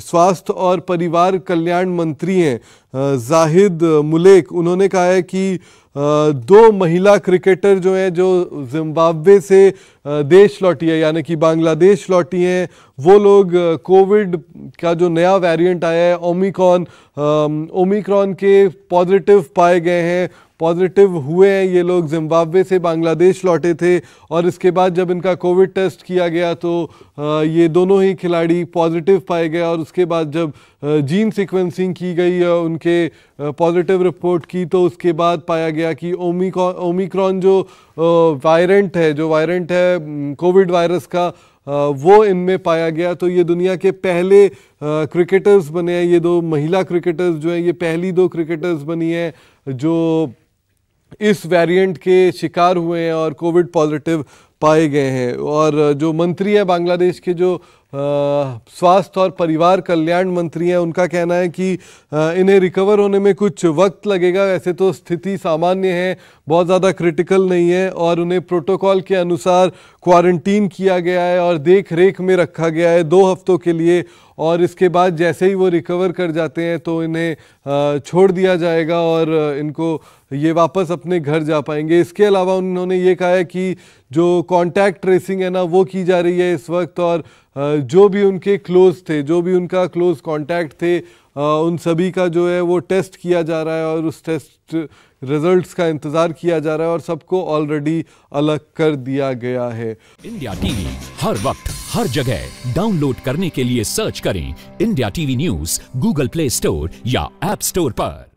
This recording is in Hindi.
स्वास्थ्य और परिवार कल्याण मंत्री हैं जाहिद मुलेक। उन्होंने कहा है कि दो महिला क्रिकेटर जो हैं, जो जिम्बाब्वे से देश लौटी है, यानी कि बांग्लादेश लौटी हैं, वो लोग कोविड का जो नया वेरिएंट आया है ओमिक्रॉन ओमिक्रॉन के पॉजिटिव पाए गए हैं पॉजिटिव हुए हैं, ये लोग जिम्बाब्वे से बांग्लादेश लौटे थे, और इसके बाद जब इनका कोविड टेस्ट किया गया तो ये दोनों ही खिलाड़ी पॉजिटिव पाए गए, और उसके बाद जब जीन सीक्वेंसिंग की गई उनके पॉजिटिव रिपोर्ट की तो उसके बाद पाया गया कि ओमिक्रॉन ओमिक्रॉन जो वायरेंट है, जो वायरेंट है कोविड वायरस का वो इनमें पाया गया। तो ये दुनिया के पहले क्रिकेटर्स बने हैं। ये दो महिला क्रिकेटर्स जो हैं, ये पहली दो क्रिकेटर्स बनी हैं, जो इस वेरिएंट के शिकार हुए हैं और कोविड पॉजिटिव पाए गए हैं। और जो मंत्री हैं बांग्लादेश के जो स्वास्थ्य और परिवार कल्याण मंत्री हैं। उनका कहना है कि इन्हें रिकवर होने में कुछ वक्त लगेगा। वैसे तो स्थिति सामान्य है, बहुत ज़्यादा क्रिटिकल नहीं है और उन्हें प्रोटोकॉल के अनुसार क्वारंटीन किया गया है और देख रेख में रखा गया है दो हफ्तों के लिए और इसके बाद जैसे ही वो रिकवर कर जाते हैं तो इन्हें छोड़ दिया जाएगा और इनको ये वापस अपने घर जा पाएँगे। इसके अलावा उन्होंने ये कहा है कि जो कॉन्टैक्ट ट्रेसिंग है ना, वो की जा रही है इस वक्त और जो भी उनके क्लोज थे, जो भी उनका क्लोज कॉन्टैक्ट थे उन सभी का जो है वो टेस्ट किया जा रहा है और उस टेस्ट रिजल्ट्स का इंतज़ार किया जा रहा है और सबको ऑलरेडी अलग कर दिया गया है। इंडिया टीवी हर वक्त, हर जगह। डाउनलोड करने के लिए सर्च करें India TV news Google Play Store या एप स्टोर पर।